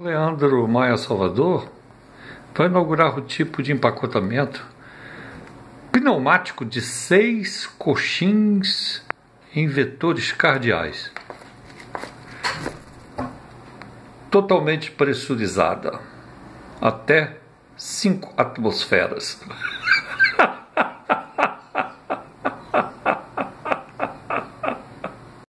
Leandro Maia Salvador vai inaugurar o tipo de empacotamento pneumático de seis coxins em vetores cardeais. Totalmente pressurizada, até cinco atmosferas.